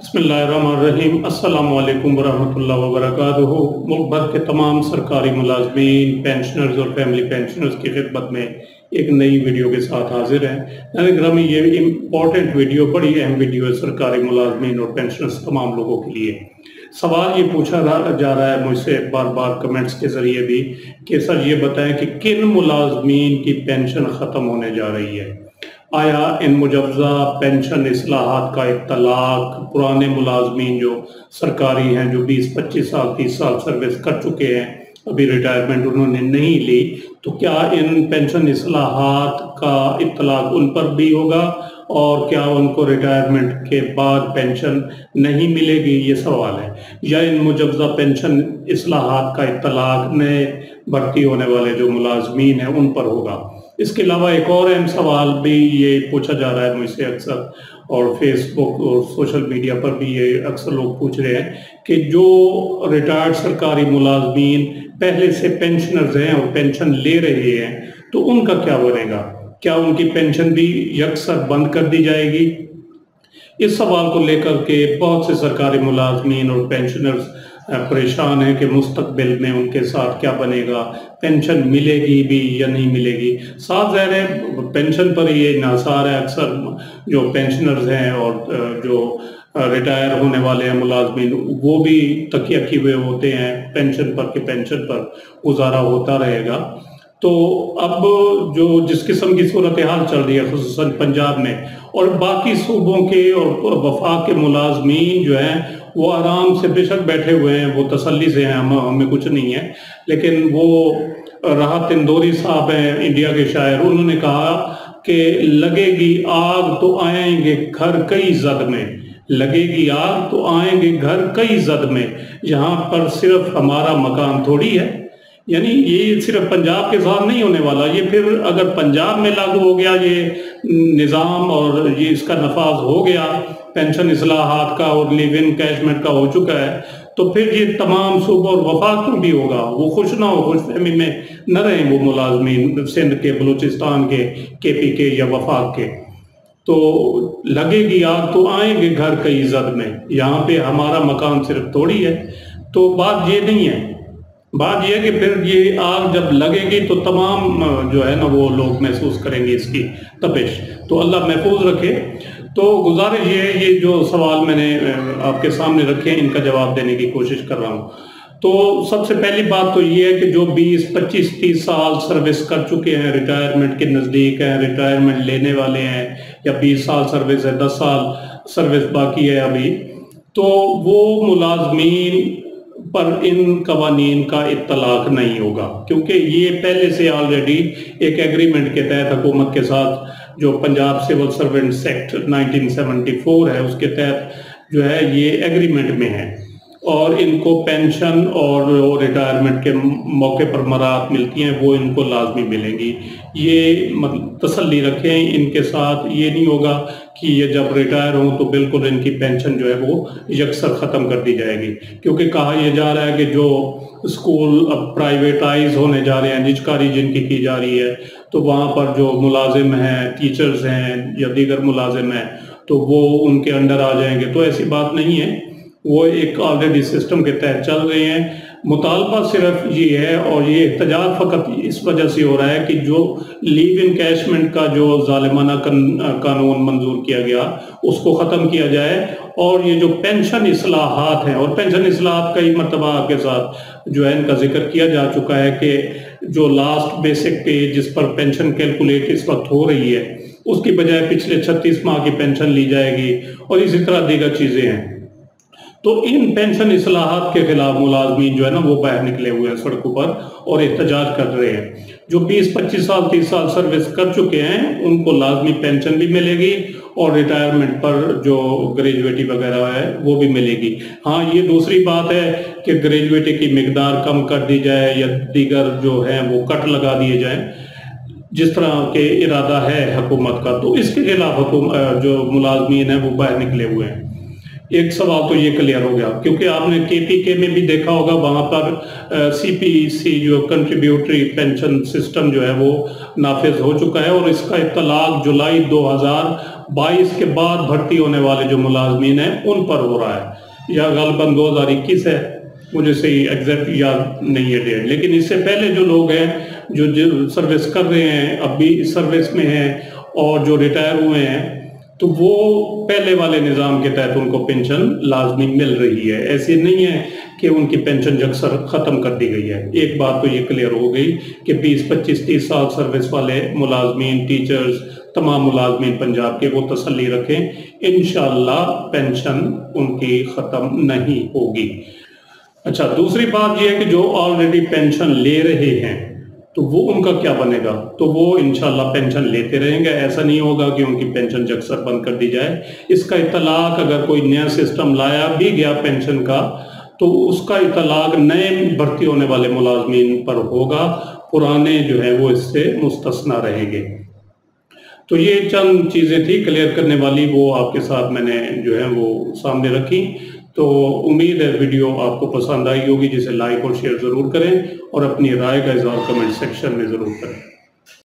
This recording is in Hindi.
बसमीम अल्लाम वरहमल वर्क मुल्क भर के तमाम सरकारी मुलाजमीन पेंशनर्स और फैमिली पेंशनर्स की खिदमत में एक नई वीडियो के साथ हाजिर हैं। ग्रामी, ये इम्पोर्टेंट वीडियो, बड़ी अहम वीडियो है सरकारी मुलाजमीन और पेंशनर्स तमाम लोगों के लिए। सवाल ये पूछा जा रहा है मुझसे बार बार कमेंट्स के ज़रिए भी कि सर ये बताएँ कि किन मुलाजमीन की पेंशन ख़त्म होने जा रही है? आया इन मुजवजा पेंशन असलाहत का इतलाक पुराने मुलाजमीन जो सरकारी हैं, जो 20-25 साल 30 साल सर्विस कर चुके हैं, अभी रिटायरमेंट उन्होंने नहीं ली तो क्या इन पेंशन असलाहत का इतलाक उन पर भी होगा? और क्या उनको रिटायरमेंट के बाद पेंशन नहीं मिलेगी? ये सवाल है। या इन मुजवजा पेंशन असलाहत का इतलाक नए भर्ती होने वाले जो मुलाजमीन हैं, उन पर होगा? इसके अलावा एक और अहम सवाल भी ये पूछा जा रहा है मुझसे अक्सर, और फेसबुक और सोशल मीडिया पर भी ये अक्सर लोग पूछ रहे हैं कि जो रिटायर्ड सरकारी मुलाजमीन पहले से पेंशनर्स हैं और पेंशन ले रहे हैं तो उनका क्या बनेगा? क्या उनकी पेंशन भी यकसर बंद कर दी जाएगी? इस सवाल को लेकर के बहुत से सरकारी मुलाजमीन और पेंशनर्स परेशान है कि मुस्तबिल में उनके साथ क्या बनेगा, पेंशन मिलेगी भी या नहीं मिलेगी। साथ ज़ाहिर है, पेंशन पर ये नासार है अक्सर, जो पेंशनर्स हैं और जो रिटायर होने वाले हैं मुलाजमीन, वो भी तकिया किए होते हैं पेंशन पर के पेंशन पर, गुजारा होता रहेगा। तो अब जो जिस किस्म की सूरत हाल चल रही है खसूस पंजाब में, और बाकी सूबों के और वफाक के मुलाजमीन जो हैं वो आराम से बेशक बैठे हुए हैं, वो तसल्ली से हैं, हम हमें कुछ नहीं है। लेकिन वो राहत इंदौरी साहब हैं, इंडिया के शायर। उन्होंने कहा कि लगेगी आग तो आएँगे घर कई जद में। लगेगी आग तो आएँगे घर कई जद में। यहाँ पर सिर्फ़ हमारा मकान थोड़ी है। यानी ये सिर्फ़ पंजाब के साथ नहीं होने वाला। ये फिर अगर पंजाब में लागू हो गया, ये निज़ाम और ये इसका नफाज हो गया पेंशन असलाहत का और लिव इन कैशमेंट का हो चुका है तो फिर ये तमाम सूबों और वफाक भी होगा। वो खुश ना हो, खुश फहमी में न रहें वो मुलाजमीन सिंध के, बलूचिस्तान के के पी के या वफाक के। तो लगेगी आग तो आएँगे घर कई इज़्ज़त में यहाँ पे हमारा मकान सिर्फ़ थोड़ी है। तो बात ये नहीं है बात यह कि फिर ये आग जब लगेगी तो तमाम जो है ना वो लोग महसूस करेंगे इसकी तपिश। तो अल्लाह महफूज रखे। तो गुजारिश ये है ये जो सवाल मैंने आपके सामने रखे हैं इनका जवाब देने की कोशिश कर रहा हूँ। तो सबसे पहली बात तो ये है कि जो 20, 25, 30 साल सर्विस कर चुके हैं रिटायरमेंट के नज़दीक हैं रिटायरमेंट लेने वाले हैं या 20 साल सर्विस है 10 साल सर्विस बाकी है अभी तो वो मुलाजमीन पर इन कवानीन का इतलाक नहीं होगा, क्योंकि ये पहले से ऑलरेडी एक एग्रीमेंट के तहत हुकूमत के साथ जो पंजाब सिविल सर्वेंट एक्ट 1974 है, उसके तहत जो है ये एग्रीमेंट में है। और इनको पेंशन और रिटायरमेंट के मौके पर मराहत मिलती हैं, वो इनको लाजमी मिलेंगी। ये मतलब तसल्ली रखें, इनके साथ ये नहीं होगा कि ये जब रिटायर हों तो बिल्कुल इनकी पेंशन जो है वो यकसर ख़त्म कर दी जाएगी। क्योंकि कहा यह जा रहा है कि जो स्कूल अब प्राइवेटाइज होने जा रहे हैं, निजकारी जिनकी की जा रही है तो वहाँ पर जो मुलाजिम हैं टीचर्स हैं या दीगर मुलाजिम हैं तो वो उनके अंडर आ जाएँगे। तो ऐसी बात नहीं है। वो एक ऑलरेडी सिस्टम के तहत चल रहे हैं। मुतालबा सिर्फ़ ये है और ये एहतजाज फ़कत इस वजह से हो रहा है कि जो लीव इन कैशमेंट का जो ालिमाना कानून मंजूर किया गया, उसको ख़त्म किया जाए और ये जो पेंशन असलाहत हैं और पेंशन असलाहत कई मरतबा के साथ जो है इनका ज़िक्र किया जा चुका है कि जो लास्ट बेसिक पे जिस पर पेंशन कैलकुलेट इस वक्त हो रही है, उसकी बजाय पिछले छत्तीस माह की पेंशन ली जाएगी और इसी तरह दीगर चीज़ें हैं। तो इन पेंशन असलाहत के खिलाफ मुलाजमीन जो है ना, वो बाहर निकले हुए हैं सड़कों पर और एहतजाज कर रहे हैं। जो 20-25 साल 30 साल सर्विस कर चुके हैं, उनको लाजमी पेंशन भी मिलेगी और रिटायरमेंट पर जो ग्रेजुएटी वगैरह है, वो भी मिलेगी। हाँ ये दूसरी बात है कि ग्रेजुएटी की मकदार कम कर दी जाए या दीगर जो है, वो कट लगा दिए जाए। जिस तरह के इरादा है हुकूमत का तो इसके खिलाफ जो मुलाजमीन है, वो बाहर निकले हुए हैं। एक सवाल तो ये क्लियर हो गया। क्योंकि आपने के में भी देखा होगा वहाँ पर सीपीसी जो कंट्रीब्यूटरी पेंशन सिस्टम जो है वो नाफिज हो चुका है और इसका इतलाक जुलाई 2000 22 के बाद भर्ती होने वाले जो मुलाजमीन हैं उन पर हो रहा है। या गलबन 2021 है। मुझे सही एग्जैक्ट याद नहीं है डेट लेकिन इससे पहले जो लोग हैं जो, जो सर्विस कर रहे हैं अब भी सर्विस में हैं और जो रिटायर हुए हैं तो वो पहले वाले निज़ाम के तहत उनको पेंशन लाजमी मिल रही है। ऐसे नहीं है कि उनकी पेंशन जक्सर ख़त्म कर दी गई है। एक बात तो ये क्लियर हो गई कि 20, 25, 30 साल सर्विस वाले मुलाजमीन टीचर्स तमाम मुलाजमीन पंजाब के वो तसली रखें इन पेंशन उनकी ख़त्म नहीं होगी। अच्छा दूसरी बात यह है कि जो ऑलरेडी पेंशन ले रहे हैं तो वो उनका क्या बनेगा? तो वो इनशाला पेंशन लेते रहेंगे। ऐसा नहीं होगा कि उनकी पेंशन जक्सर बंद कर दी जाए। इसका इतलाक अगर कोई नया सिस्टम लाया भी गया पेंशन का तो उसका इतलाक नए भर्ती होने वाले मुलाजमीन पर होगा। पुराने जो है वो इससे मुस्तना रहेंगे। तो ये चंद चीज़ें थी क्लियर करने वाली। वो आपके साथ मैंने जो है वो सामने रखी। तो उम्मीद है वीडियो आपको पसंद आई होगी, जिसे लाइक और शेयर ज़रूर करें और अपनी राय का इजहार कमेंट सेक्शन में ज़रूर करें।